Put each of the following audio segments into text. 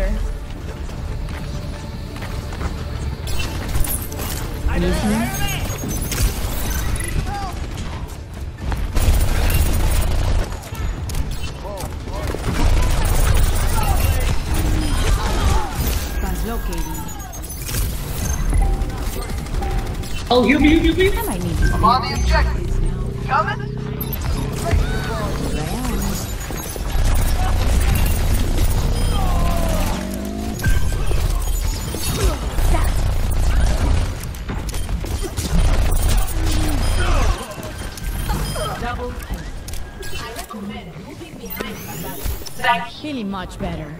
later. Use me. Translocating. Oh, heal me, heal me. I might need these I'm on the objective. Coming? Feeling much better.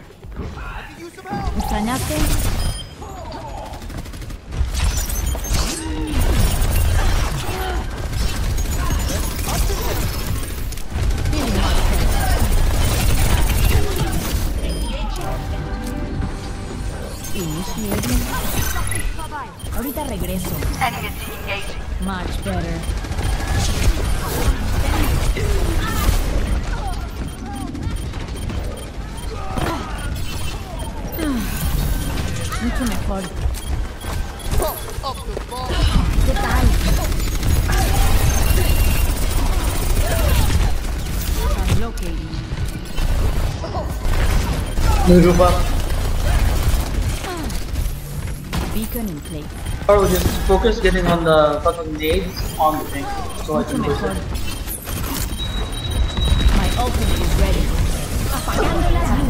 ¿Extrañaste? Feeling much better. Initiating. Ahorita regreso. Enemy engaging. Much better. Mucho mejor. ¿Qué tal? Translocating. No group up. Beacon in place. Or we'll just focus getting on the fucking nades on the thing. So I can push it. My ultimate is ready.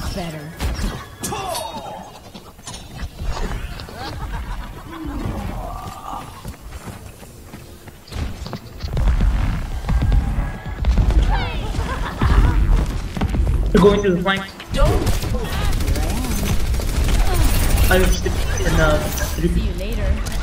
much better. You're going to the flank. I will stick in uh, See you later.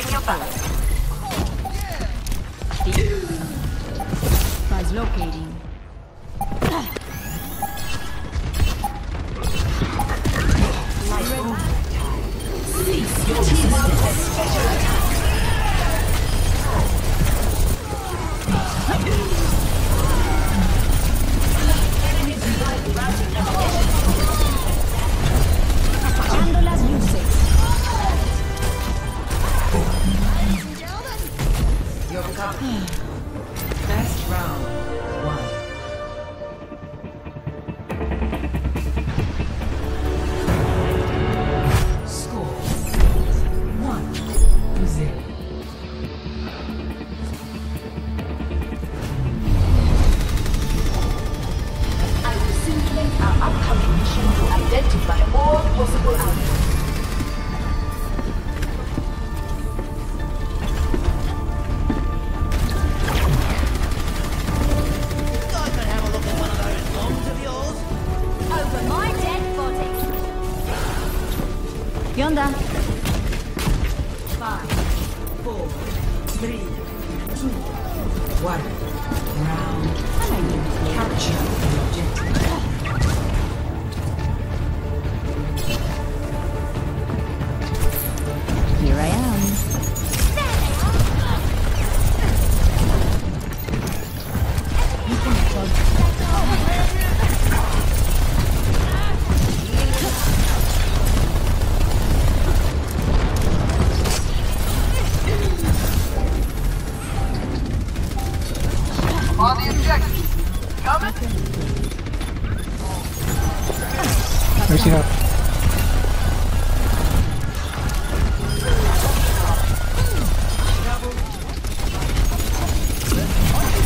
Iniciando el Watching your back. Translocating. Apagando Best round.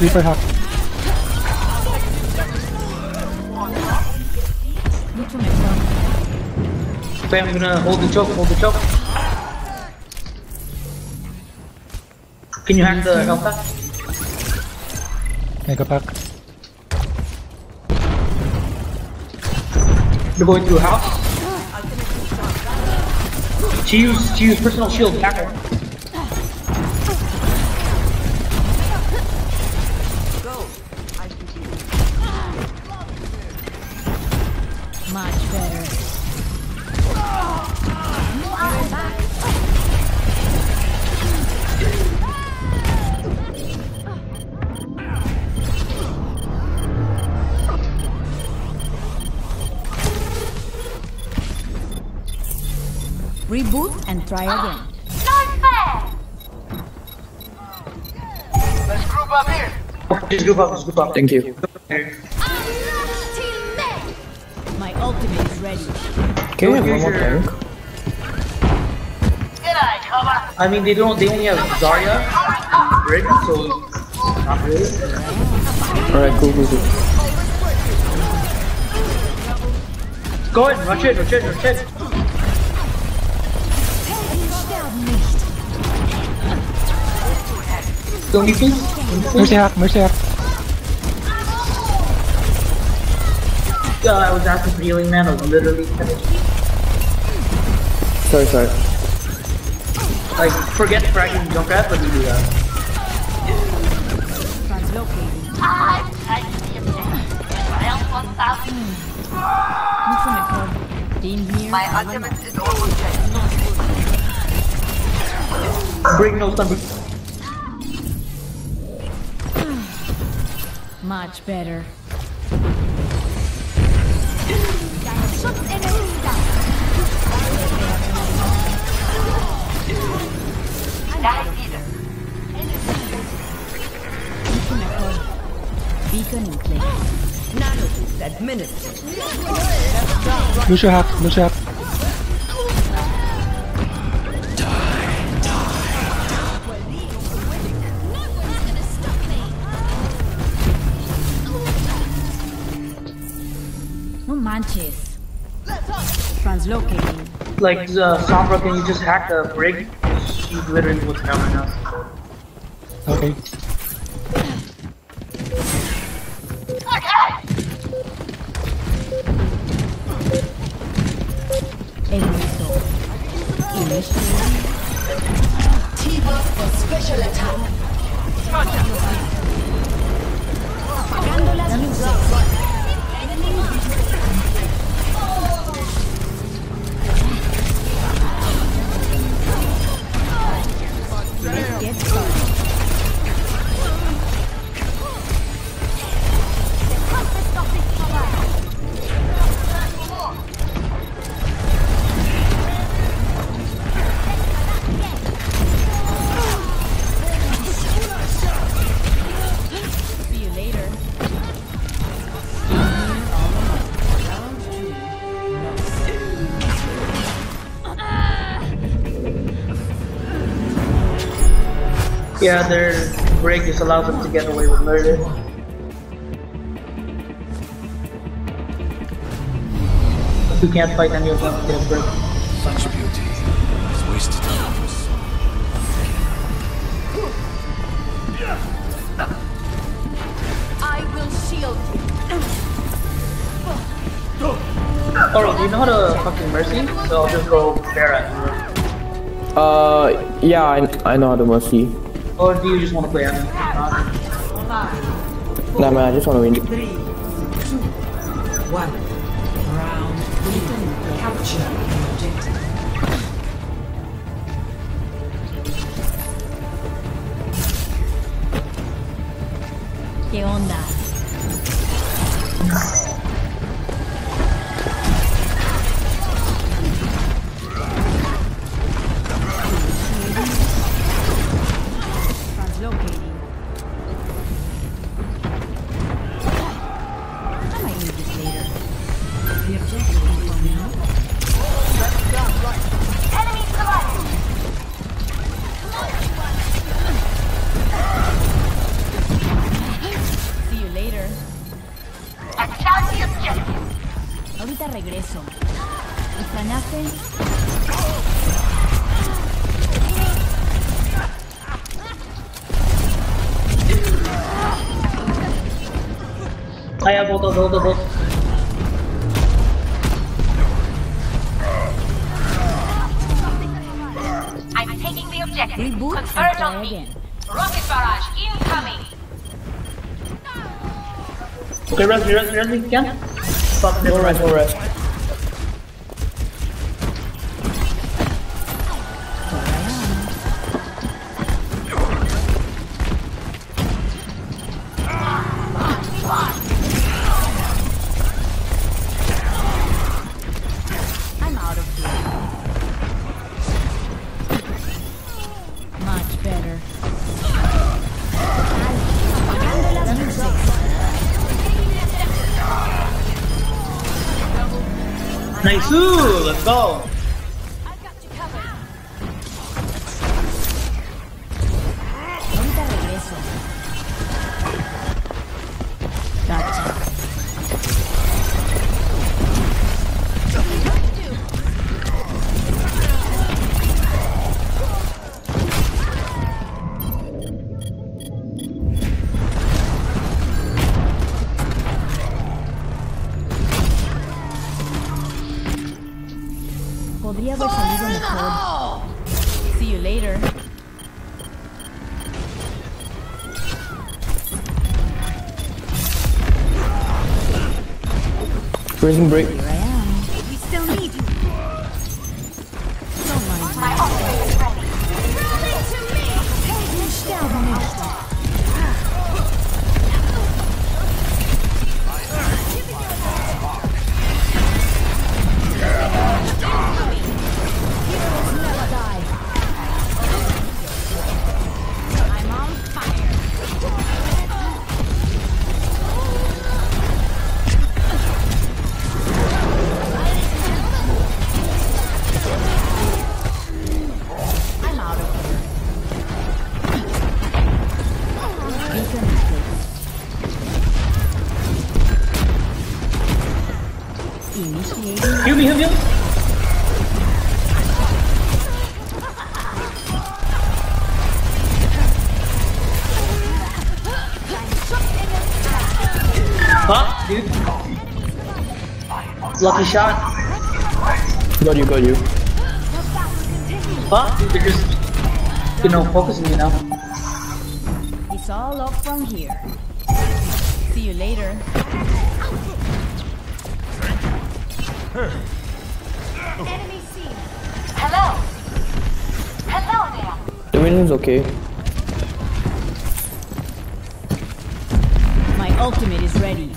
Reaper half. Okay, I'm gonna hold the choke, hold the choke. Can you hack the health pack? Mega pack. They're going through a house. She used, she used personal shield, hack try again. Not fair! Just group up, here. just group up. Let's group up. Thank you. My ultimate is ready. Can we have one more tank? I mean, they don't, they only have Zarya, Brig, so not really. Alright, cool, cool, cool. Go ahead, rush it, rush it, rush it. Don't you please? Mercy half. Mercy half. Uh, I was asking for healing, man. I was literally finished. Sorry, sorry. Like, forget fragging Junkrat, but we do that. Translocating. Instrument code. My ultimate is Bring no stun. Much better. Instrument code. Beacon in place. Lucio half. Lucio half. Translocating. Like, uh, Sombra, can you just hack the Brig? She's literally what's down right now. Okay. T-Bus for special attack. Let's Yeah, their Brig just allows them to get away with murder. You can't fight any of them, get Brig. Such beauty is wasted on us. I will shield you. Oro, do you know how to fucking Mercy? So I'll just go Pharah. Uh, yeah, I, I know how to mercy. Or do you just want to play enemy? Five, Nah, man, I just wanna win. three, two, one. Round three. Capture the objective. ¿Qué onda? Ahorita regreso. ¿Extrañaste? I have both of both of both. I'm taking the objective. Reboot and Converge try on me. again. Rocket barrage incoming. Okay, rest, rest, rest, if you can. Fuck, No never rest, mind. no rest. Ooh, let's go. Prison break. Here I am. We still need you. Don't mind My ultimate is ready. me. Sterben Lucky shot. Got you, got you. Fuck, they're just, you know, focusing me now. It's all up from here. See you later. Enemy seen. Hello. Hello there. The winner's okay. My ultimate is ready.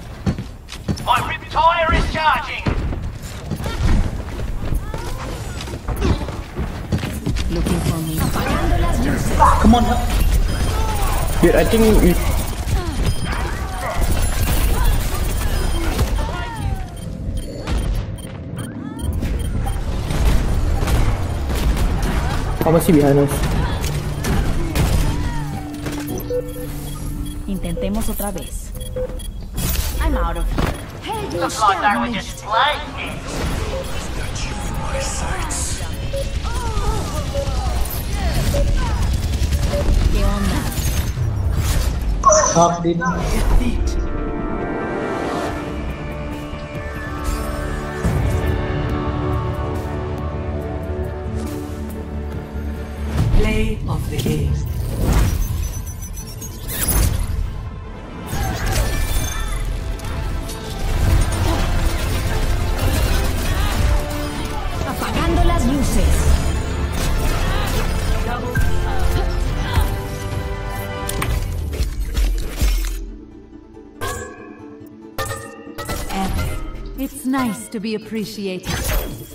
My RIP-Tire is charging. Come on, help. Dude, I think we... Pharmercy behind us. Intentemos otra vez. I'm out of here. The flight I was just playing. ครับดิน Play of the game. Apagando las luces. nice to be appreciated.